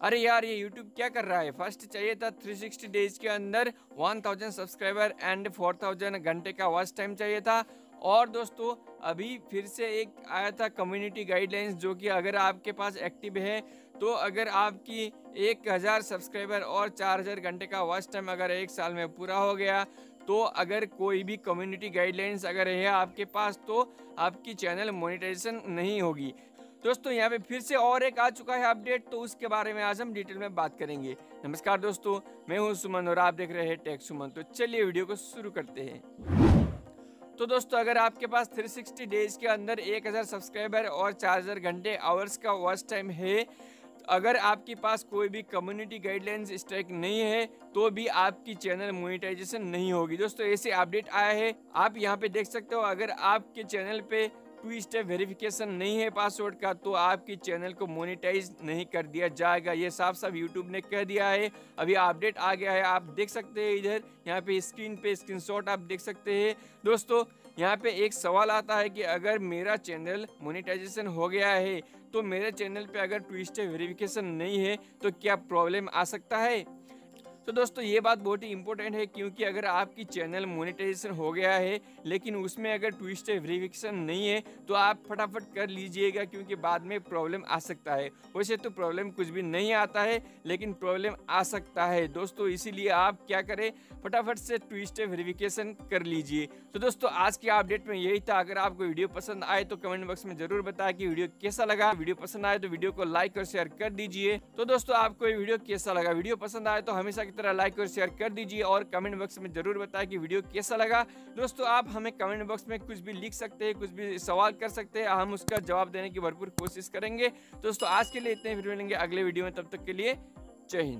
अरे यार, ये YouTube क्या कर रहा है? फ़र्स्ट चाहिए था 360 डेज़ के अंदर 1000 सब्सक्राइबर एंड 4000 घंटे का वॉच टाइम चाहिए था। और दोस्तों, अभी फिर से एक आया था कम्युनिटी गाइडलाइंस जो कि अगर आपके पास एक्टिव है तो अगर आपकी एक हज़ार सब्सक्राइबर और चार हज़ार घंटे का वॉच टाइम अगर एक साल में पूरा हो गया तो अगर कोई भी कम्युनिटी गाइडलाइंस अगर है आपके पास तो आपकी चैनल मोनिटाइजेशन नहीं होगी। दोस्तों, यहाँ पे फिर से और एक आ चुका है अपडेट तो उसके बारे में आज हम डिटेल में बात करेंगे। नमस्कार दोस्तों, मैं हूँ सुमन और आप देख रहे हैं टेक सुमन तो चलिए वीडियो को शुरू करते हैं। तो दोस्तों, अगर आपके पास 360 डेज़ के अंदर 1000 सब्सक्राइबर और 4000 घंटे आवर्स का वॉच टाइम है अगर आपके पास कोई भी कम्युनिटी गाइडलाइंस स्ट्राइक नहीं है तो भी आपकी चैनल मोनिटाइजेशन नहीं होगी। दोस्तों, ऐसे अपडेट आया है, आप यहाँ पे देख सकते हो, अगर आपके चैनल पे टू स्टेप वेरिफिकेशन नहीं है पासवर्ड का तो आपकी चैनल को मोनिटाइज नहीं कर दिया जाएगा। ये साफ़ साफ़ यूट्यूब ने कह दिया है। अभी अपडेट आ गया है, आप देख सकते हैं इधर। यहाँ पे स्क्रीन पे स्क्रीनशॉट आप देख सकते हैं। दोस्तों, यहाँ पे एक सवाल आता है कि अगर मेरा चैनल मोनिटाइजेशन हो गया है तो मेरे चैनल पे अगर ट्विस्ट वेरिफिकेशन नहीं है तो क्या प्रॉब्लम आ सकता है? तो दोस्तों, ये बात बहुत ही इंपॉर्टेंट है क्योंकि अगर आपकी चैनल मोनेटाइजेशन हो गया है, लेकिन उसमें अगर ट्विस्ट वेरिफिकेशन नहीं है तो आप फटाफट कर लीजिएगा क्योंकि बाद में प्रॉब्लम आ सकता है। वैसे तो प्रॉब्लम कुछ भी नहीं आता है, लेकिन प्रॉब्लम आ सकता है। दोस्तों, इसीलिए आप क्या करें, फटाफट से ट्विस्ट वेरिफिकेशन कर लीजिए। तो दोस्तों, आज के अपडेट में यही था। अगर आपको वीडियो पसंद आए तो कमेंट बॉक्स में ज़रूर बताया कि वीडियो कैसा लगा। वीडियो पसंद आए तो वीडियो को लाइक और शेयर कर दीजिए। तो दोस्तों, आपको ये वीडियो कैसा लगा? वीडियो पसंद आए तो हमेशा की तरह लाइक और शेयर कर दीजिए और कमेंट बॉक्स में ज़रूर बताएँ कि वीडियो कैसा लगा। दोस्तों, आप हमें कमेंट बॉक्स में कुछ भी लिख सकते हैं, कुछ भी सवाल कर सकते हैं, हम उसका जवाब देने की भरपूर कोशिश करेंगे। दोस्तों, आज के लिए इतने, फिर मिलेंगे अगले वीडियो में, तब तक के लिए जय हिंद।